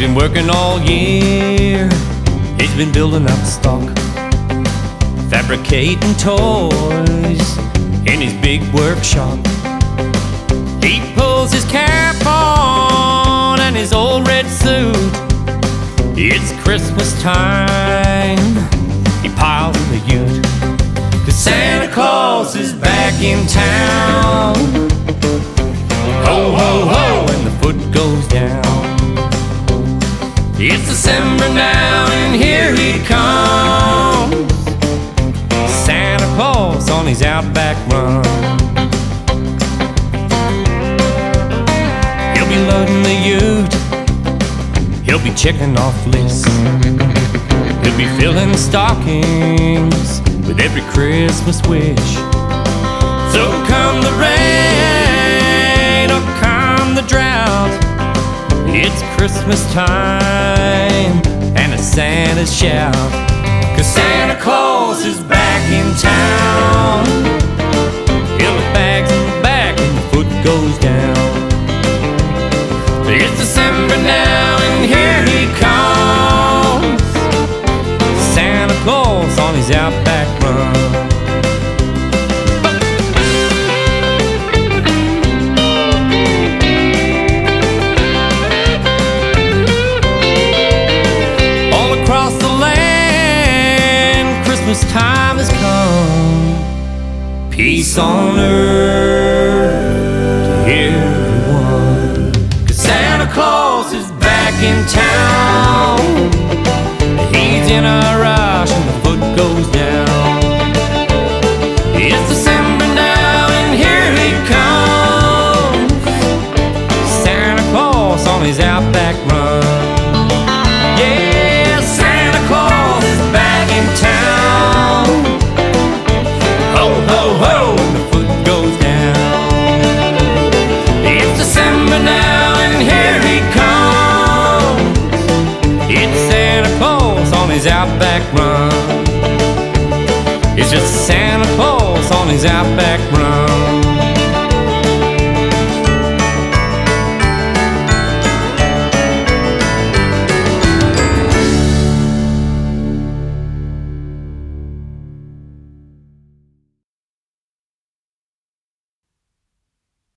been working all year. He's been building up stock, fabricating toys in his big workshop. He pulls his cap on and his old red suit. It's Christmas time. He piles in the ute. Cause Santa Claus is back in town. Claus on run. He'll be loading the ute. He'll be checking off lists. He'll be filling stockings with every Christmas wish. So come the rain or come the drought, it's Christmas time and it's Santa's shout. Cause Santa Claus is back in town. Goes down. It's December now and here he comes. Santa Claus on his outback run. All across the land, Christmas time has come. Peace on earth town. He's in a rush and the foot goes down. It's December now and here he comes. Santa Claus on his outback run. His outback run. It's just Santa Claus on his outback run.